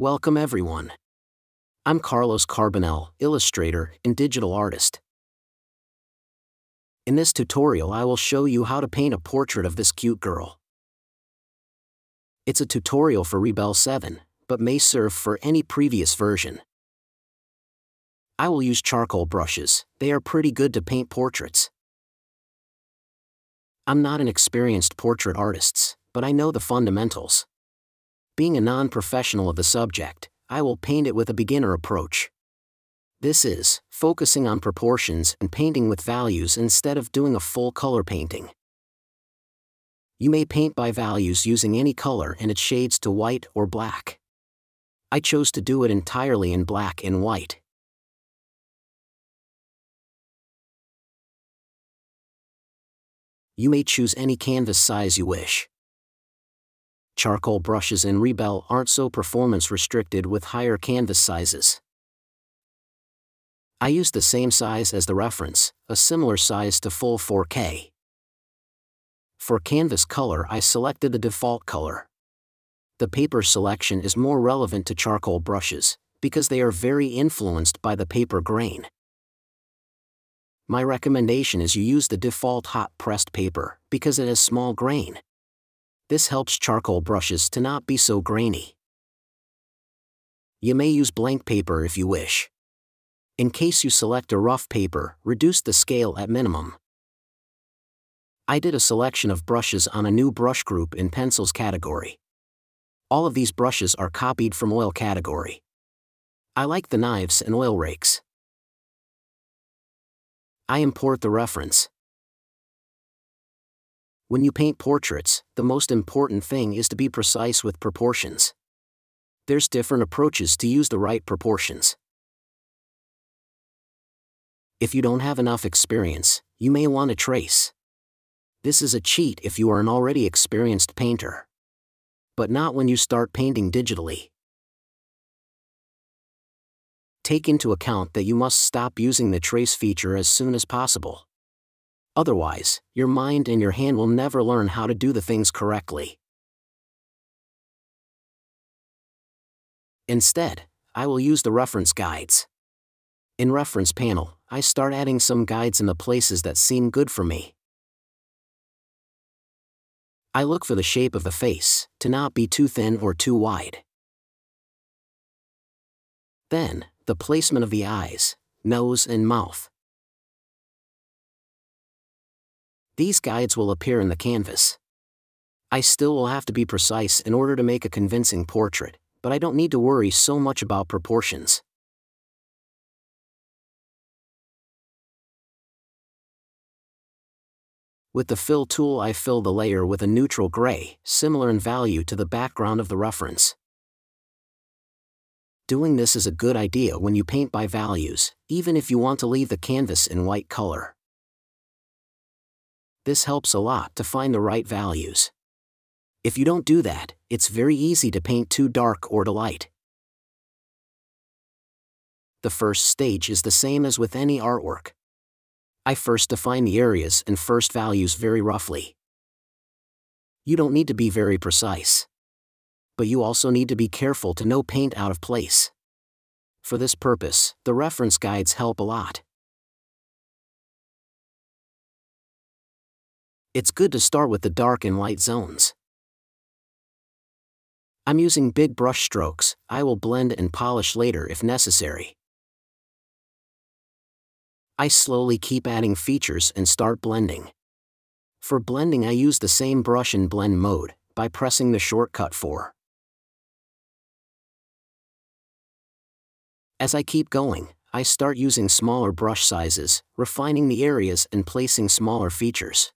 Welcome everyone. I'm Carles Carbonell, illustrator and digital artist. In this tutorial I will show you how to paint a portrait of this cute girl. It's a tutorial for Rebelle 7, but may serve for any previous version. I will use charcoal brushes, they are pretty good to paint portraits. I'm not an experienced portrait artist, but I know the fundamentals. Being a non-professional of the subject, I will paint it with a beginner approach. This is, focusing on proportions and painting with values instead of doing a full color painting. You may paint by values using any color and its shades to white or black. I chose to do it entirely in black and white. You may choose any canvas size you wish charcoal brushes in Rebelle aren't so performance restricted with higher canvas sizes. I used the same size as the reference, a similar size to full 4K. For canvas color I selected the default color. The paper selection is more relevant to charcoal brushes, because they are very influenced by the paper grain. My recommendation is you use the default hot pressed paper, because it has small grain. This helps charcoal brushes to not be so grainy. You may use blank paper if you wish. In case you select a rough paper, reduce the scale at minimum. I did a selection of brushes on a new brush group in pencils category. All of these brushes are copied from oil category. I like the knives and oil rakes. I import the reference. When you paint portraits, the most important thing is to be precise with proportions. There's different approaches to use the right proportions. If you don't have enough experience, you may want to trace. This is a cheat if you are an already experienced painter. But not when you start painting digitally. Take into account that you must stop using the trace feature as soon as possible. Otherwise, your mind and your hand will never learn how to do the things correctly. Instead, I will use the reference guides. In Reference panel, I start adding some guides in the places that seem good for me. I look for the shape of the face, to not be too thin or too wide. Then, the placement of the eyes, nose and mouth. These guides will appear in the canvas. I still will have to be precise in order to make a convincing portrait, but I don't need to worry so much about proportions. With the fill tool I fill the layer with a neutral gray, similar in value to the background of the reference. Doing this is a good idea when you paint by values, even if you want to leave the canvas in white color. This helps a lot to find the right values. If you don't do that, it's very easy to paint too dark or to light. The first stage is the same as with any artwork. I first define the areas and first values very roughly. You don't need to be very precise. But you also need to be careful to no paint out of place. For this purpose, the reference guides help a lot. It's good to start with the dark and light zones. I'm using big brush strokes, I will blend and polish later if necessary. I slowly keep adding features and start blending. For blending I use the same brush in blend mode, by pressing the shortcut for. As I keep going, I start using smaller brush sizes, refining the areas and placing smaller features.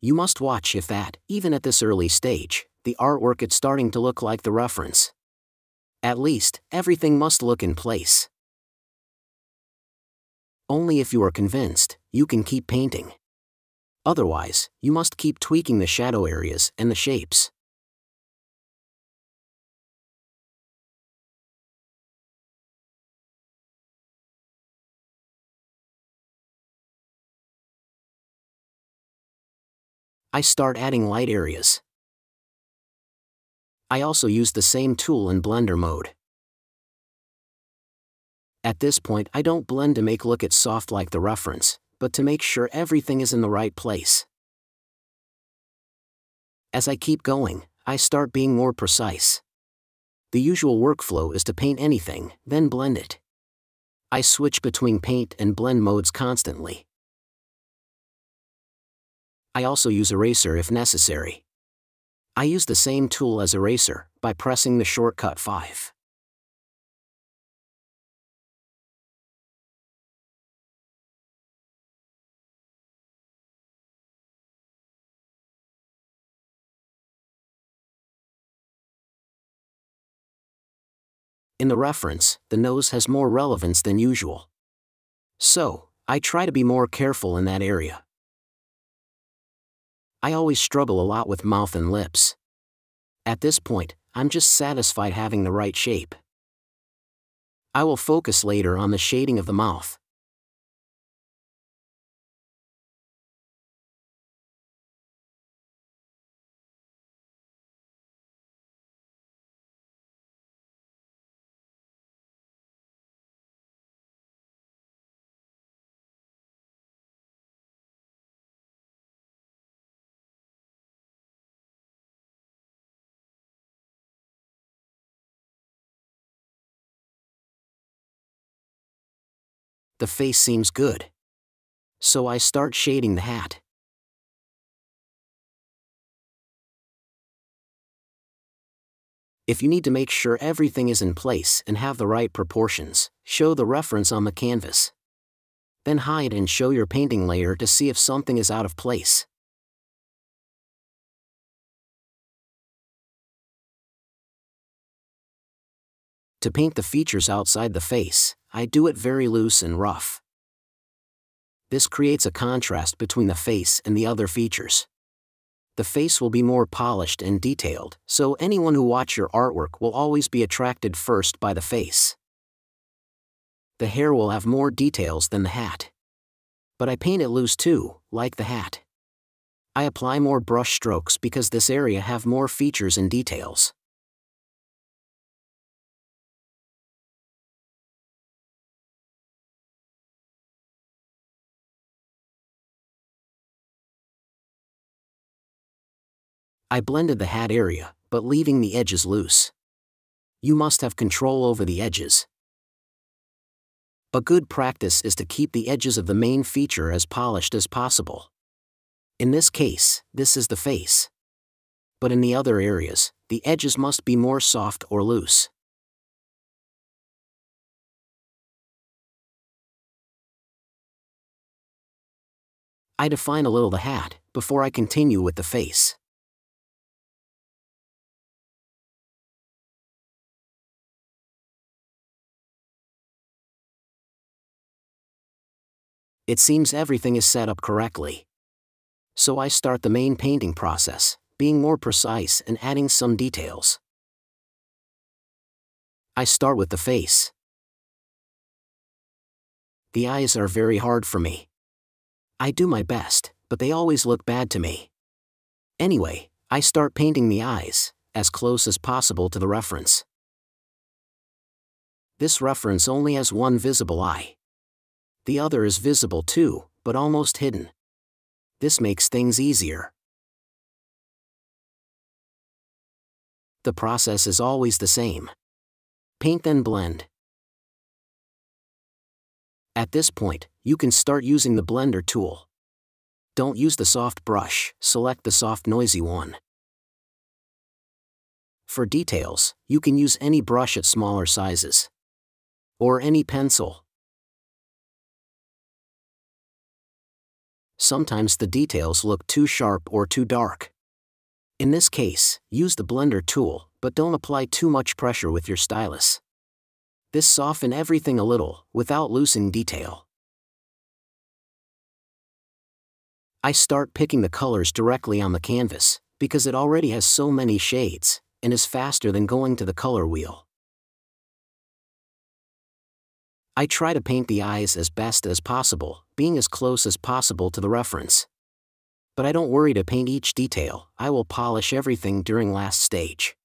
You must watch if that, even at this early stage, the artwork is starting to look like the reference. At least, everything must look in place. Only if you are convinced, you can keep painting. Otherwise, you must keep tweaking the shadow areas and the shapes. I start adding light areas. I also use the same tool in blender mode. At this point I don't blend to make look it soft like the reference, but to make sure everything is in the right place. As I keep going, I start being more precise. The usual workflow is to paint anything, then blend it. I switch between paint and blend modes constantly. I also use eraser if necessary. I use the same tool as eraser, by pressing the shortcut 5. In the reference, the nose has more relevance than usual. So, I try to be more careful in that area. I always struggle a lot with mouth and lips. At this point, I'm just satisfied having the right shape. I will focus later on the shading of the mouth. The face seems good. So I start shading the hat. If you need to make sure everything is in place and have the right proportions, show the reference on the canvas. Then hide and show your painting layer to see if something is out of place. To paint the features outside the face, I do it very loose and rough. This creates a contrast between the face and the other features. The face will be more polished and detailed, so anyone who watch your artwork will always be attracted first by the face. The hair will have more details than the hat. But I paint it loose too, like the hat. I apply more brush strokes because this area have more features and details. I blended the hat area, but leaving the edges loose. You must have control over the edges. A good practice is to keep the edges of the main feature as polished as possible. In this case, this is the face. But in the other areas, the edges must be more soft or loose. I define a little the hat, before I continue with the face. It seems everything is set up correctly. So I start the main painting process, being more precise and adding some details. I start with the face. The eyes are very hard for me. I do my best, but they always look bad to me. Anyway, I start painting the eyes, as close as possible to the reference. This reference only has one visible eye. The other is visible too, but almost hidden. This makes things easier. The process is always the same. Paint then blend. At this point, you can start using the blender tool. Don't use the soft brush, select the soft noisy one. For details, you can use any brush at smaller sizes. Or any pencil. Sometimes the details look too sharp or too dark. In this case, use the blender tool, but don't apply too much pressure with your stylus. This soften everything a little, without losing detail. I start picking the colors directly on the canvas, because it already has so many shades, and is faster than going to the color wheel. I try to paint the eyes as best as possible, being as close as possible to the reference. But I don't worry to paint each detail, I will polish everything during last stage.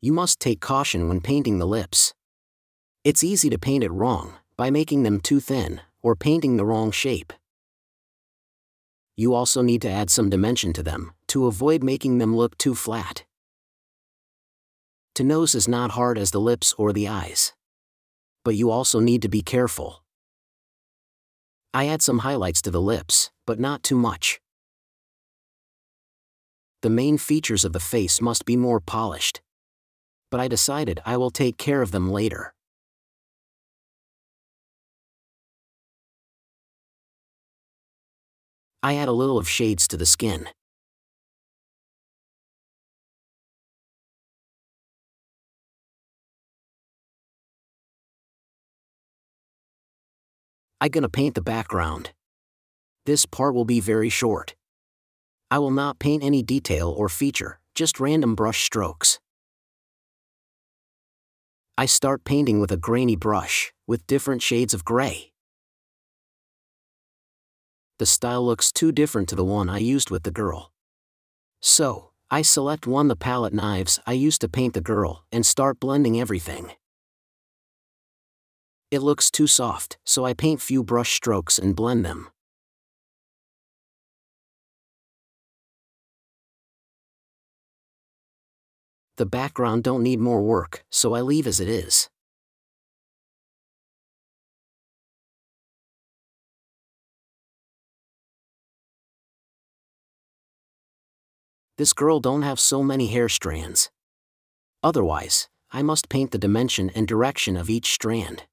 You must take caution when painting the lips. It's easy to paint it wrong, by making them too thin, or painting the wrong shape. You also need to add some dimension to them, to avoid making them look too flat. To nose is not hard as the lips or the eyes. But you also need to be careful. I add some highlights to the lips, but not too much. The main features of the face must be more polished but I decided I will take care of them later. I add a little of shades to the skin. I gonna paint the background. This part will be very short. I will not paint any detail or feature, just random brush strokes. I start painting with a grainy brush, with different shades of gray. The style looks too different to the one I used with the girl. So, I select one the palette knives I used to paint the girl and start blending everything. It looks too soft, so I paint few brush strokes and blend them. The background don't need more work, so I leave as it is. This girl don't have so many hair strands. Otherwise, I must paint the dimension and direction of each strand.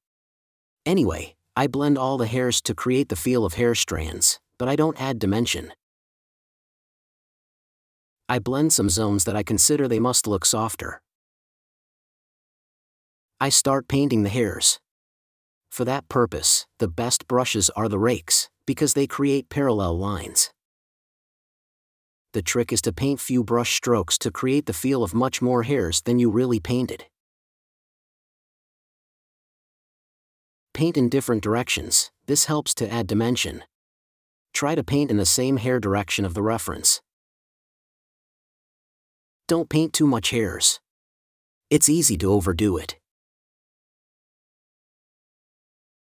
Anyway, I blend all the hairs to create the feel of hair strands, but I don't add dimension. I blend some zones that I consider they must look softer. I start painting the hairs. For that purpose, the best brushes are the rakes, because they create parallel lines. The trick is to paint few brush strokes to create the feel of much more hairs than you really painted. Paint in different directions, this helps to add dimension. Try to paint in the same hair direction of the reference. Don't paint too much hairs. It's easy to overdo it.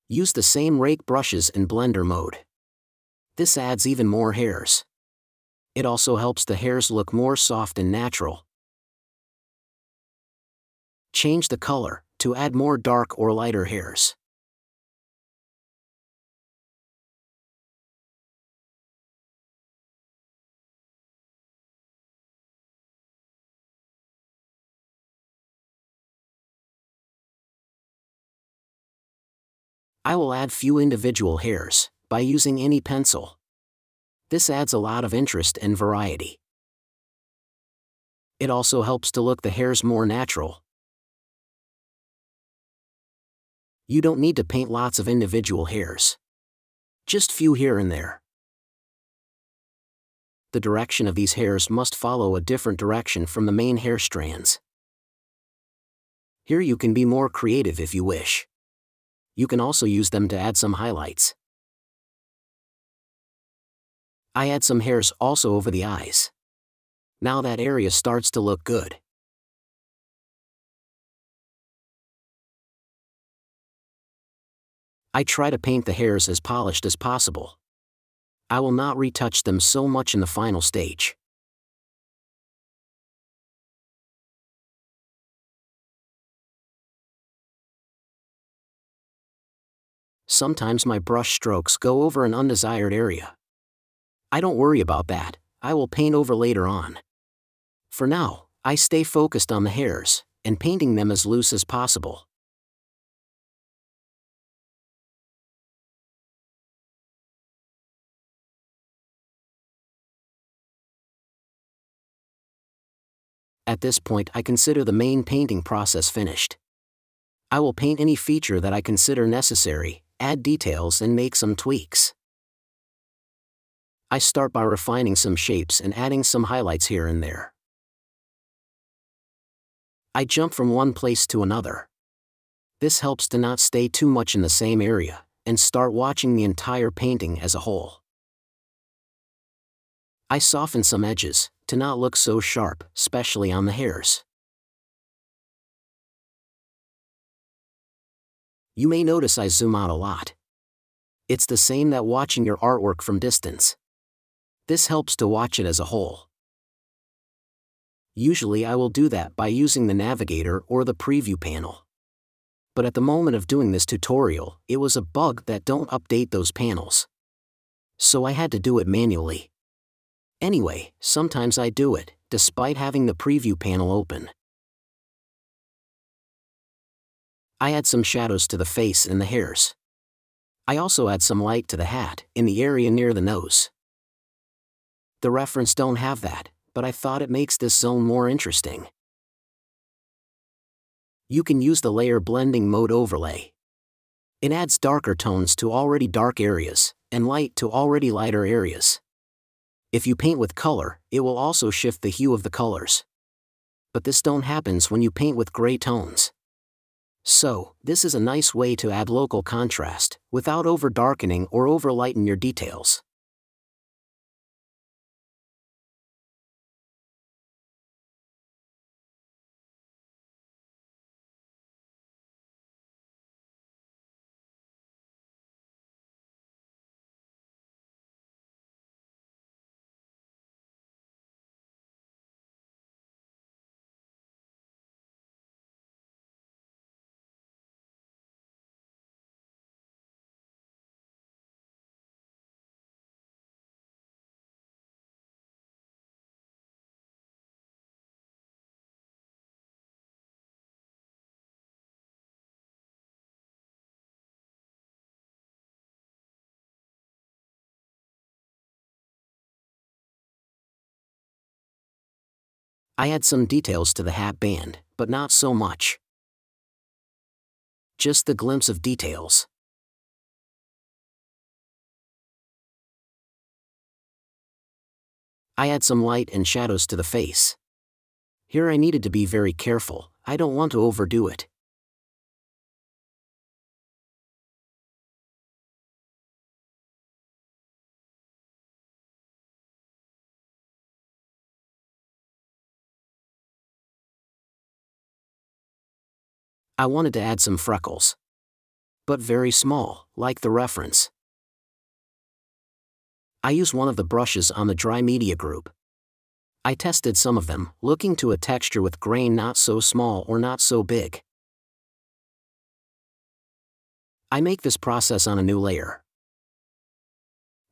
Use the same rake brushes in blender mode. This adds even more hairs. It also helps the hairs look more soft and natural. Change the color to add more dark or lighter hairs. I will add few individual hairs, by using any pencil. This adds a lot of interest and variety. It also helps to look the hairs more natural. You don't need to paint lots of individual hairs. Just few here and there. The direction of these hairs must follow a different direction from the main hair strands. Here you can be more creative if you wish you can also use them to add some highlights. I add some hairs also over the eyes. Now that area starts to look good. I try to paint the hairs as polished as possible. I will not retouch them so much in the final stage. Sometimes my brush strokes go over an undesired area. I don't worry about that, I will paint over later on. For now, I stay focused on the hairs, and painting them as loose as possible. At this point I consider the main painting process finished. I will paint any feature that I consider necessary, add details and make some tweaks. I start by refining some shapes and adding some highlights here and there. I jump from one place to another. This helps to not stay too much in the same area, and start watching the entire painting as a whole. I soften some edges, to not look so sharp, especially on the hairs. You may notice I zoom out a lot. It's the same that watching your artwork from distance. This helps to watch it as a whole. Usually I will do that by using the navigator or the preview panel. But at the moment of doing this tutorial, it was a bug that don't update those panels. So I had to do it manually. Anyway, sometimes I do it, despite having the preview panel open. I add some shadows to the face and the hairs. I also add some light to the hat, in the area near the nose. The reference don't have that, but I thought it makes this zone more interesting. You can use the layer blending mode overlay. It adds darker tones to already dark areas, and light to already lighter areas. If you paint with color, it will also shift the hue of the colors. But this don't happens when you paint with gray tones. So, this is a nice way to add local contrast, without over-darkening or over-lighten your details. I add some details to the hat band, but not so much. Just the glimpse of details. I add some light and shadows to the face. Here I needed to be very careful, I don't want to overdo it. I wanted to add some freckles. But very small, like the reference. I use one of the brushes on the dry media group. I tested some of them, looking to a texture with grain not so small or not so big. I make this process on a new layer.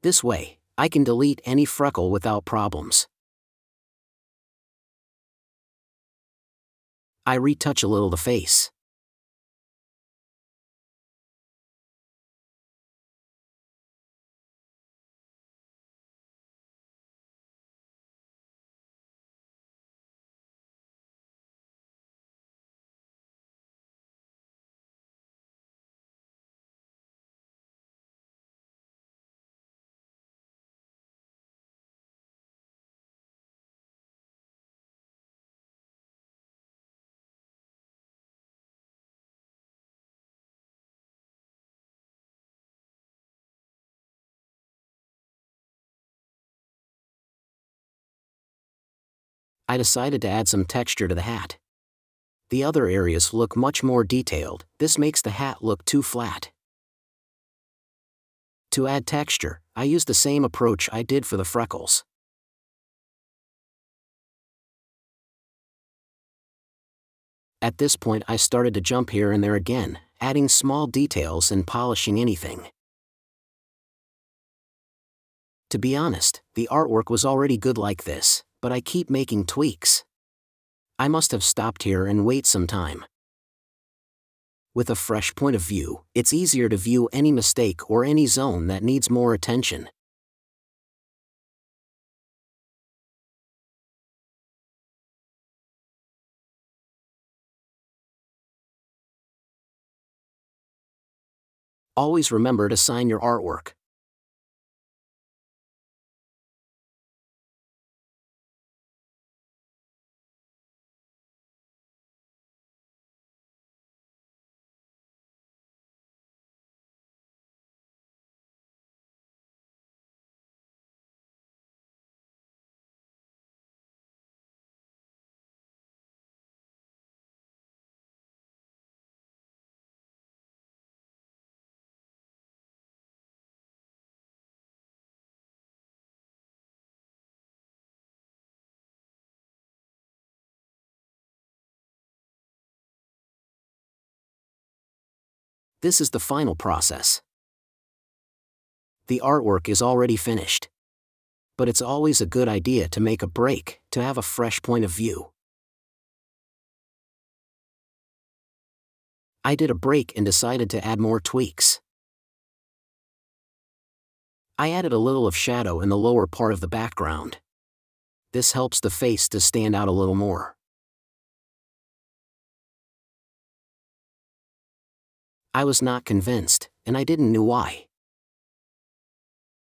This way, I can delete any freckle without problems. I retouch a little the face. I decided to add some texture to the hat. The other areas look much more detailed, this makes the hat look too flat. To add texture, I used the same approach I did for the freckles. At this point I started to jump here and there again, adding small details and polishing anything. To be honest, the artwork was already good like this but I keep making tweaks. I must have stopped here and wait some time. With a fresh point of view, it's easier to view any mistake or any zone that needs more attention. Always remember to sign your artwork. This is the final process. The artwork is already finished. But it's always a good idea to make a break, to have a fresh point of view. I did a break and decided to add more tweaks. I added a little of shadow in the lower part of the background. This helps the face to stand out a little more. I was not convinced, and I didn't know why.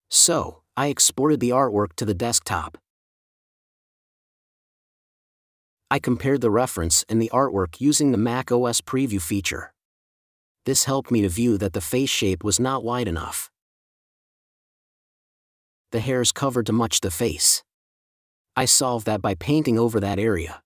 So, I exported the artwork to the desktop. I compared the reference and the artwork using the Mac OS Preview feature. This helped me to view that the face shape was not wide enough. The hairs covered too much the face. I solved that by painting over that area.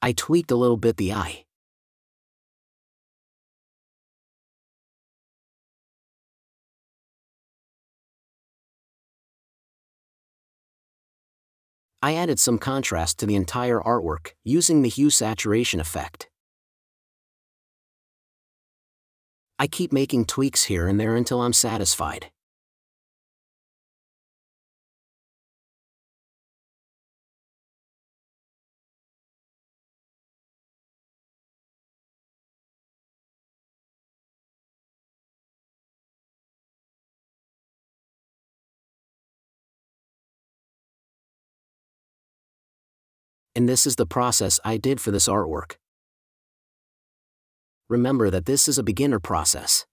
I tweaked a little bit the eye. I added some contrast to the entire artwork, using the hue saturation effect. I keep making tweaks here and there until I'm satisfied. And this is the process I did for this artwork. Remember that this is a beginner process.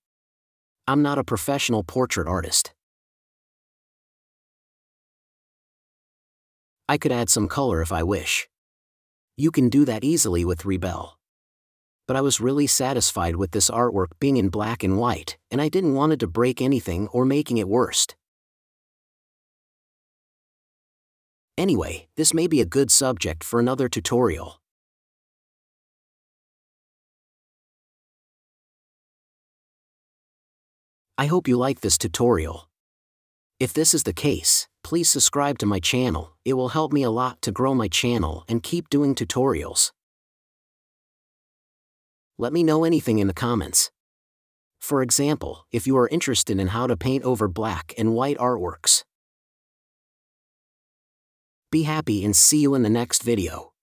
I'm not a professional portrait artist. I could add some color if I wish. You can do that easily with Rebelle. But I was really satisfied with this artwork being in black and white, and I didn't want it to break anything or making it worse. Anyway, this may be a good subject for another tutorial. I hope you like this tutorial. If this is the case, please subscribe to my channel, it will help me a lot to grow my channel and keep doing tutorials. Let me know anything in the comments. For example, if you are interested in how to paint over black and white artworks. Be happy and see you in the next video.